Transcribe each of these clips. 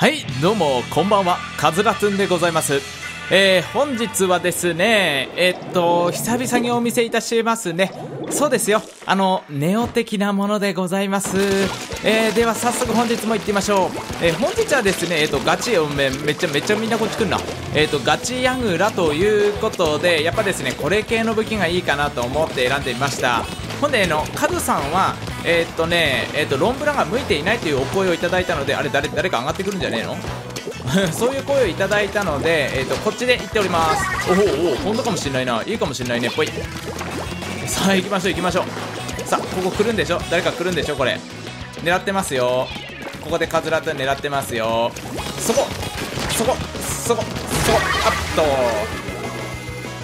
はいどうもこんばんは。カズラツンでございます。えー、本日はですねえっと久々にお見せいたしますね。そうですよ。あのネオ的なものでございます。えー、では早速本日も行ってみましょう、えー、本日はですねえっとガチをめめっちゃめっちゃみんなこっち来るな。えっとガチヤグラということでやっぱですねこれ系の武器がいいかなと思って選んでみました。ほんであのカズさんはえー、っとねえー、っとロンブラが向いていないというお声をいただいたのであれ誰誰か上がってくるんじゃねえの？そういう声をいただいたので、えーと、こっちで行っております。おおお本当かもしれないな。いいかもしれないねぽい。さあ行きましょう行きましょう。さあここ来るんでしょ？誰か来るんでしょ？これ。狙ってますよ。ここでカズラト狙ってますよ。そこそこそこそこあっ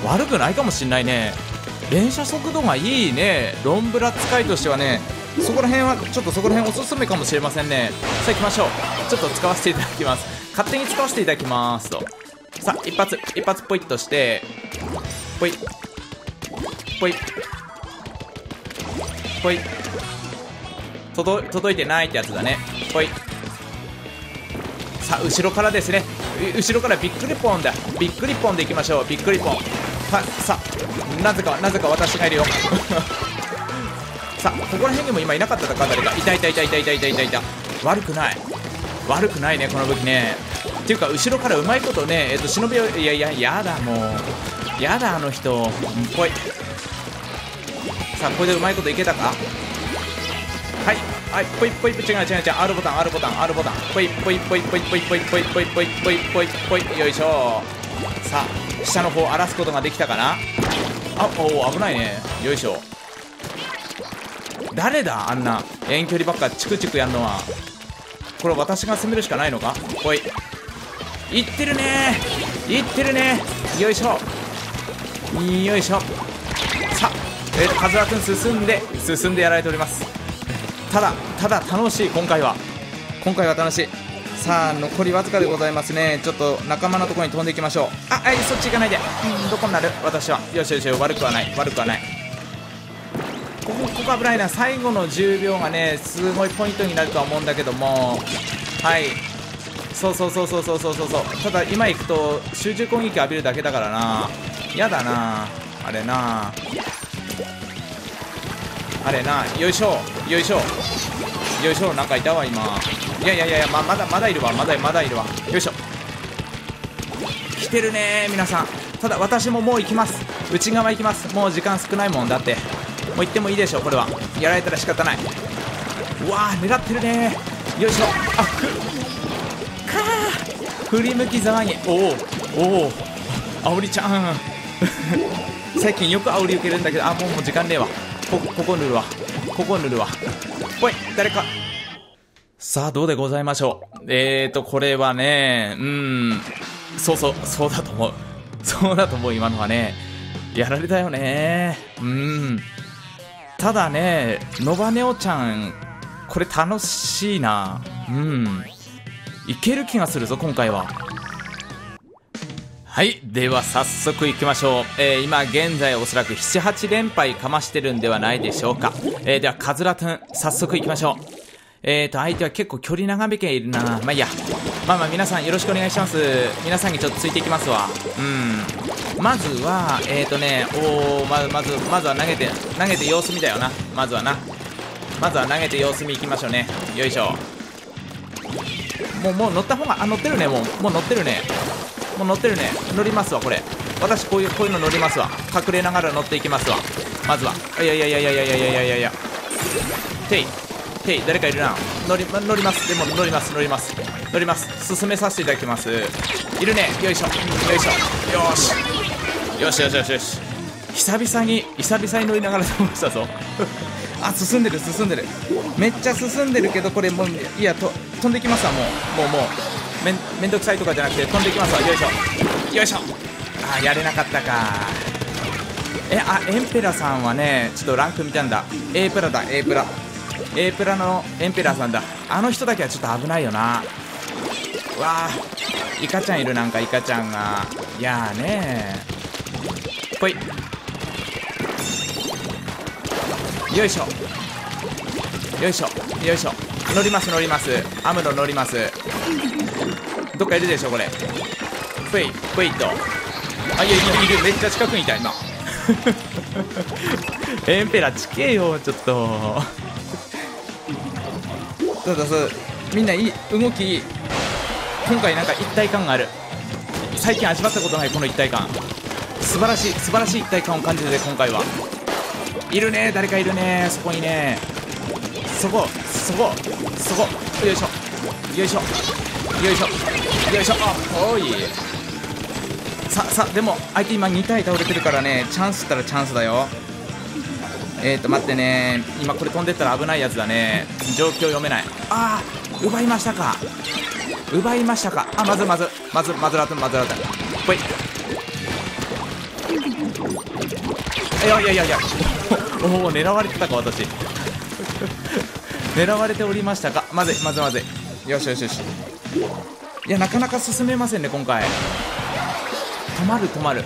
と。悪くないかもしんないね。連射速度がいいね。ロンブラ使いとしてはね。そこら辺はちょっとそこら辺おすすめかもしれませんね。さあ行きましょう。ちょっと使わせていただきます。勝手に使わせていただきますと。さあ一発一発ポイッとしてポイポイポイ。届届いてないってやつだね。ポイ。さあ後ろからですね。後ろからびっくりポンだ。びっくりポンでいきましょう。びっくりポン。さあなぜかなぜか私がいるよ。さあここら辺にも今いなかったか誰かいたいたいたいたいたいたいたいた悪くない悪くないねこの武器ねっていうか後ろからうまいことねえっ、ー、と忍びをいやいややだもうやだあの人ぽいさあこれでうまいこといけたかはいはいぽいぽい違う違う違う R ボタン R ボタン R ボタンぽいぽいぽいぽいぽいぽいぽいぽいぽいぽいぽいぽいよいしょさあ下の方荒らすことができたかなあおお危ないねよいしょ誰だあんな遠距離ばっかチクチクやんのは。これ私が攻めるしかないのか？おい。いってるね。いってるね。よいしょ。よいしょ。さあえーとカズワ君進んで進んでやられております。ただただ楽しい今回は。今回は楽しい。さあ残りわずかでございますね。ちょっと仲間のところに飛んでいきましょう。あはいそっち行かないで。んどこになる？私は。よしよしよ悪くはない。悪くはない。ここここ危ないな最後の10秒がねすごいポイントになるとは思うんだけども。はい。そうそうそうそうそうそうそうただ今行くと集中攻撃浴びるだけだからな。やだな。あれな。あれな。よいしょ。よいしょ。よいしょ。なんかいたわ今。いやいやいやままだまだいるわ。まだまだいるわ。よいしょ。来てるね皆さん。ただ私ももう行きます。内側行きます。もう時間少ないもんだって。もう行ってもいいでしょうこれは。やられたら仕方ない。うわー狙ってるね。よいしょ。あふかー。振り向きざまに。おおおおあおりちゃん。最近よくあおり受けるんだけどあもうもう時間ねえわ。こここ塗るわ。ここ塗るわ。おい誰か。さあどうでございましょう。えーとこれはねうん。そうそうそうだと思う。そうだと思う今のはね。やられたよね。うん。ただね、ノバネオちゃん、これ楽しいな。うん。いける気がするぞ、今回は。はい。では、早速行きましょう。えー、今現在おそらく7、8連敗かましてるんではないでしょうか。えー、では、カズラトゥン、早速行きましょう。えーと、相手は結構距離長めけいるな。まあいいや。まあまあ皆さんよろしくお願いします。皆さんにちょっとついていきますわ。うん。まずはえっ、ー、とねおおまずまずまずは投げて投げて様子見だよな。まずはな。まずは投げて様子見いきましょうね。よいしょ。もうもう乗った方があ乗ってるねもう。もう乗ってるね。もう乗ってるね。乗りますわこれ。私こういうこういうの乗りますわ。隠れながら乗っていきますわ。まずは。いやいやいやいやいやいやいやいや。いやていてい誰かいるな。乗り乗ります。でも乗ります。乗ります。乗ります。進めさせていただきます。いるね。よいしょ。よいしょ。よし。よしよしよしよし。久々に久々に乗りながら飛びましたぞ。あ進んでる進んでる。めっちゃ進んでるけどこれもういやと飛んできますわもう。もうもう。めんめんどくさいとかじゃなくて飛んできますわ。よいしょ。よいしょ。あやれなかったか。えあエンペラさんはねちょっとランク見たんだ。A プラだ A プラ。A プラのエンペラーさんだ。あの人だけはちょっと危ないよな。わあイカちゃんいるなんかイカちゃんが。いやーねぽい。よいしょ。よいしょ。よいしょ。乗ります乗ります。アムロ乗ります。どっかいるでしょこれ。フェイフェイトあいやいるいる。めっちゃ近くにいた今。エンペラ近えよちょっと。そうだそう。みんないい動き今回なんか一体感がある。最近味わったことないこの一体感。素晴らしい素晴らしい一体感を感じるで今回は。いるね誰かいるねそこにね。そこそこそこ。よいしょ。よいしょ。よいしょ。よいしょ。あおい。ささでも相手今2体倒れてるからねチャンスったらチャンスだよ。えーと待ってね。今これ飛んでったら危ないやつだね。状況読めない。ああ奪いましたか。奪いましたか。あまずまず。まずまずらとまずらと。ほい。いやいやいやいや。おお狙われてたか私。狙われておりましたか。まずいまずいまずい。よしよしよし。いやなかなか進めませんね今回。止まる止まる。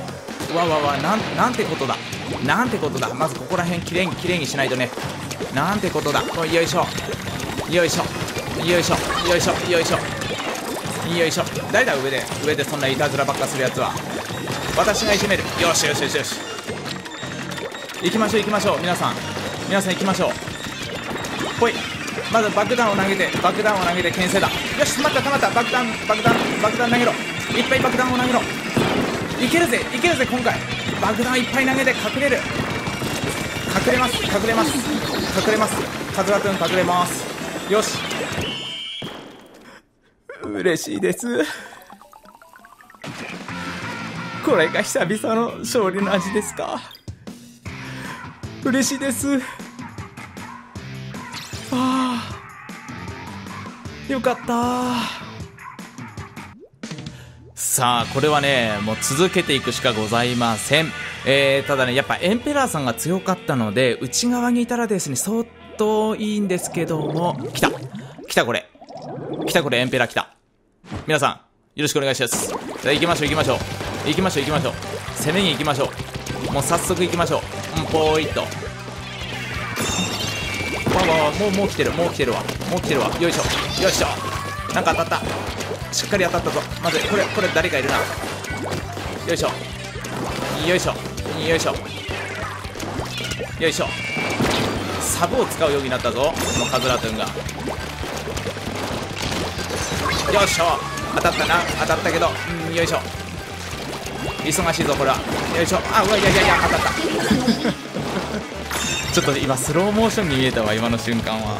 わわわなんなんてことだ。なんてことだ。まずここら辺きれいにきれいにしないとね。なんてことだ。おいよいしょ。よいしょ。よいしょ。よいしょ。よいしょ。よいしょ。誰だ上で。上でそんないたずらばっかするやつは。私がいじめる。よしよしよしよし。行きましょう行きましょう。皆さん。皆さん行きましょう。ほい。まず爆弾を投げて爆弾を投げて牽制だ。よしまった止まった。爆弾爆弾爆弾投げろ。いっぱい爆弾を投げろ。いけるぜいけるぜ今回。爆弾いっぱい投げて隠れる。隠れます隠れます。隠れます。カズラトゥン隠れます。よし。嬉しいです。これが久々の勝利の味ですか？嬉しいです。ああよかった。さあこれはねもう続けていくしかございません、えー、ただねやっぱエンペラーさんが強かったので内側にいたらですね相当いいんですけども。来た。来たこれ。来たこれエンペラー来た。皆さんよろしくお願いします。じゃあ行きましょう行きましょう。行きましょう行きましょう。攻めに行きましょう。もう早速行きましょう。うんぽーいっとわわわもうもう来てるもう来てるわ。もう来てるわ。よいしょ。よいしょ。なんか当たった。しっかり当たったぞ。まずこれこれ誰かいるな。よいしょ。よいしょ。よいしょ。よいしょ。サブを使うようになったぞ。このカズラトゥンが。よいしょ。当たったな。当たったけど。うんよいしょ。忙しいぞこれはよいしょ。あうわいやいやいや当たった。ちょっと今スローモーションに見えたわ今の瞬間は。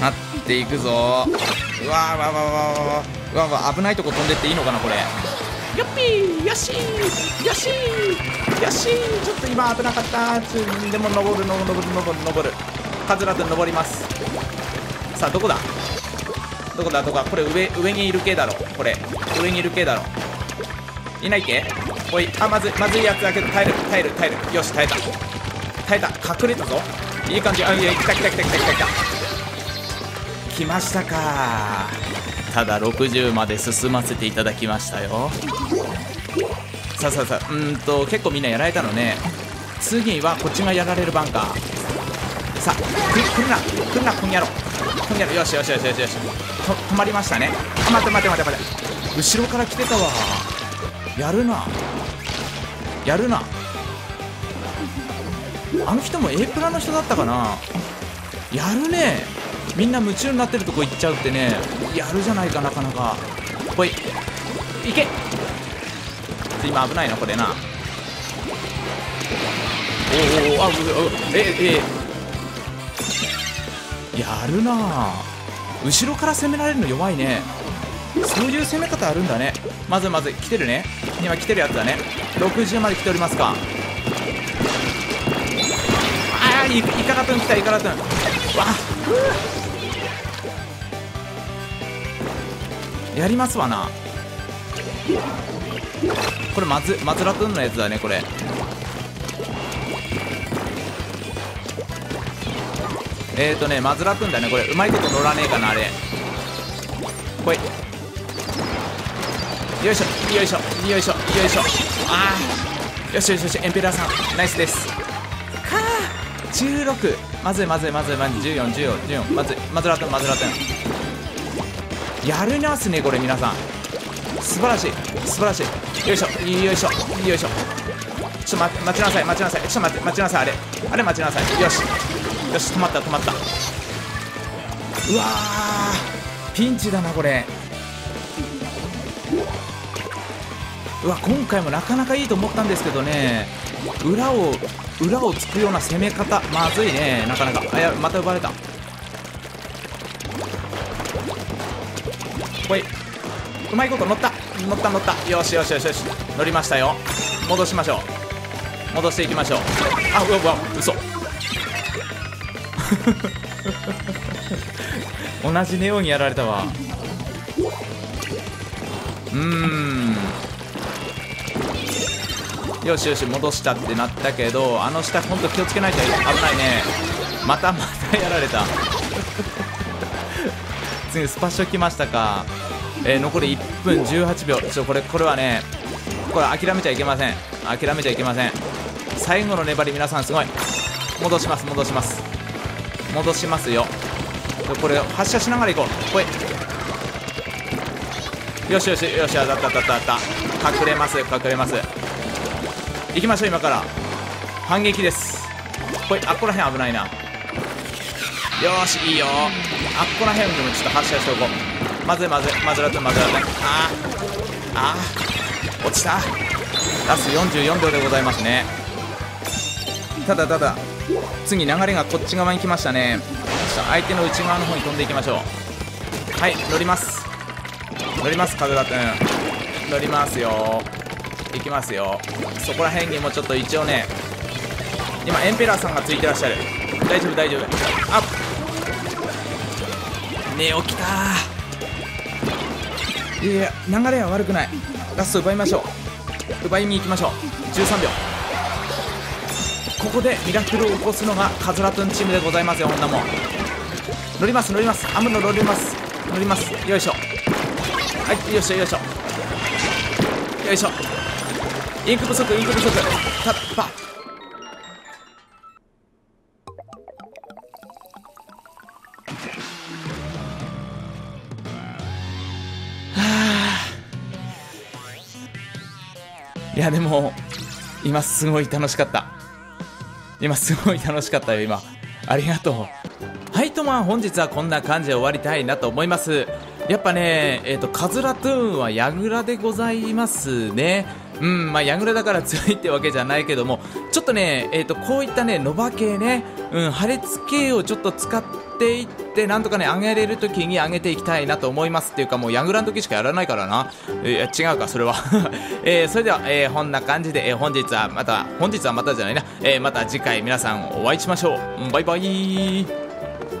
なっていくぞ。うわーわわわわわ。うわわ危ないとこ飛んでっていいのかなこれ。よっぴーよしーよしーよしー。ちょっと今危なかった。でも登る登る登る登る。登るカズラと登ります。さあどこだ？どこだ？どこだ？これ上上にいる系だろ。これ。上にいる系だろいないっけ？おいあまずいまずいやつだけど耐える耐える耐える。よし耐えた。耐えた。隠れたぞ。いい感じ。あいや来た来た来た来た来た来た。来ましたか。ただ60まで進ませていただきましたよ。さあさあさあ。うんと結構みんなやられたのね。次はこっちがやられる番か。さあ来るな。来るなこんやろこんやろよしよしよしよしよし。と止まりましたね。あ待って待って待って待って。後ろから来てたわ。やるな。やるな。あの人も A プラの人だったかな。やるね。みんな夢中になってるとこ行っちゃうってね。やるじゃないかなかなか。ほい。行け。今危ないなこれな。おおおあううええ。やるな。後ろから攻められるの弱いね。そういう攻め方あるんだね。まずまず来てるね。今来てるやつだね。60まで来ておりますか。ああイカラトゥン来たイカラトゥン。わやりますわな。これまずマズラトゥンのやつだねこれ。えーとねマズラトゥンだねこれ。うまいこと乗らねえかなあれ。ほい。よいしょよいしょよいしょよいしょ。ああよしよしよしエンペラーさんナイスです。かあ16まずいまずいまずいまずい。141414まずいまずらってんまずらってんやるなすねこれ皆さん。素晴らしい素晴らしい。よいしょよいしょよいしょ。ちょっと待待ちなさい待ちなさい。ちょっと待って待ちなさいあれ。あれ待ちなさい。よし。よし止まった止まった。うわーピンチだなこれ。うわ今回もなかなかいいと思ったんですけどね。裏を裏をつくような攻め方。まずいね。なかなか。あやまた奪われた。ほい。うまいこと乗った。乗った乗った。よしよしよしよし。乗りましたよ。戻しましょう。戻していきましょう。あうわうわ嘘。同じネオンにやられたわ。うーん。よしよし戻したってなったけどあの下ほんと気をつけないと危ないね。またまたやられた。次スパッショ来ましたか。えー、残り1分18秒。ちょこれこれはねこれ諦めちゃいけません。諦めちゃいけません。最後の粘り皆さんすごい。戻します戻します。戻しますよ。これ発射しながら行こう。ほい。よしよしよし当たった当たった当たった。隠れます隠れます。行きましょう今から。反撃です。ほいあっこら辺危ないな。よしいいよ。あっこら辺でもちょっと発射しておこう。まずいまずい。まずらってまずらってあー。あー。落ちた。ラス44秒でございますね。ただただ。次流れがこっち側に来ましたね。ちょっと相手の内側の方に飛んでいきましょう。はい乗ります。乗りますカズラ君乗りますよ行きますよ。そこら辺にもちょっと一応ね今エンペラーさんがついてらっしゃる。大丈夫大丈夫。あ寝起きたー。いや流れは悪くない。ラスト奪いましょう。奪いに行きましょう。13秒。ここでミラクルを起こすのがカズラトゥンチームでございますよこんなも乗ります乗ります。アムロ乗ります。乗ります。よいしょ。はいよいしょよいしょ。よいしょ。インク不足インク不足。タッパ。いやでも今すごい楽しかった。今すごい楽しかったよ今。ありがとう。はいとまあ本日はこんな感じで終わりたいなと思いますやっぱねえっ、ー、とカズラトゥーンはヤグラでございますね。うんまあヤグラだから強いってわけじゃないけどもちょっとねえっ、ー、とこういったねノバ系ねうん破裂系をちょっと使っていってなんとかね上げれる時に上げていきたいなと思いますっていうかもうヤグラの時しかやらないからな、えー、違うかそれは、えー、それでは、えー、こんな感じで、えー、本日はまた本日はまたじゃないな、えー、また次回皆さんお会いしましょう。バイバイ。